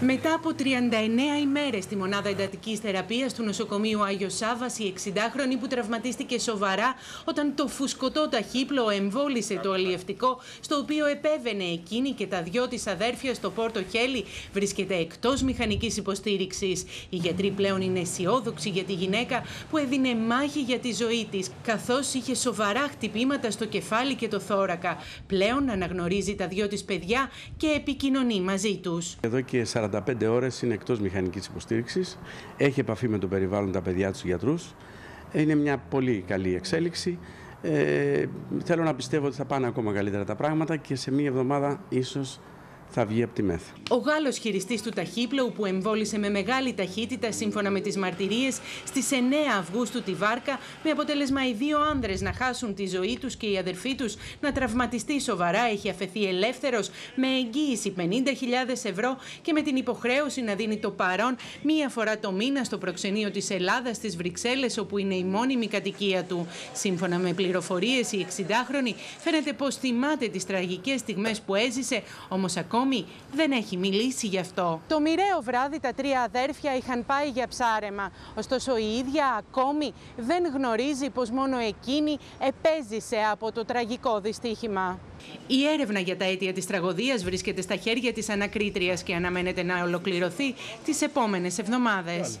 Μετά από 39 ημέρες στη μονάδα εντατικής θεραπείας του νοσοκομείου Άγιος Σάβας, η 60χρονη που τραυματίστηκε σοβαρά όταν το φουσκωτό ταχύπλο εμβόλισε το αλλιευτικό στο οποίο επέβαινε εκείνη και τα δυο της αδέρφια στο Πόρτο Χέλι βρίσκεται εκτός μηχανικής υποστήριξης. Οι γιατροί πλέον είναι αισιόδοξοι για τη γυναίκα που έδινε μάχη για τη ζωή της καθώς είχε σοβαρά χτυπήματα στο κεφάλι και το θώρακα. Πλέον αναγνωρίζει τα δυο της παιδιά και επικοινωνεί μαζί τους. Εδώ και 45 ώρες είναι εκτός μηχανικής υποστήριξης, έχει επαφή με το περιβάλλον, τα παιδιά, τους γιατρούς. Είναι μια πολύ καλή εξέλιξη. Ε, θέλω να πιστεύω ότι θα πάνε ακόμα καλύτερα τα πράγματα και σε μία εβδομάδα ίσως θα βγει από τη ΜΕΘ. Ο Γάλλος χειριστής του ταχύπλου που εμβόλισε με μεγάλη ταχύτητα σύμφωνα με τις μαρτυρίες στις 9 Αυγούστου τη Βάρκα, με αποτέλεσμα οι δύο άνδρες να χάσουν τη ζωή τους και η αδερφή τους να τραυματιστεί σοβαρά, έχει αφαιθεί ελεύθερος με εγγύηση 50.000 ευρώ και με την υποχρέωση να δίνει το παρόν μία φορά το μήνα στο προξενείο της Ελλάδας στις Βρυξέλλες, όπου είναι η μόνιμη κατοικία του. Σύμφωνα με πληροφορίες, η 60χρονη φαίνεται πως θυμάται τις τραγικές στιγμές που έζησε, όμως ακόμη δεν έχει μιλήσει γι' αυτό. Το μοιραίο βράδυ τα τρία αδέρφια είχαν πάει για ψάρεμα. Ωστόσο η ίδια ακόμη δεν γνωρίζει πως μόνο εκείνη επέζησε από το τραγικό δυστύχημα. Η έρευνα για τα αίτια της τραγωδίας βρίσκεται στα χέρια της ανακρίτριας και αναμένεται να ολοκληρωθεί τις επόμενες εβδομάδες.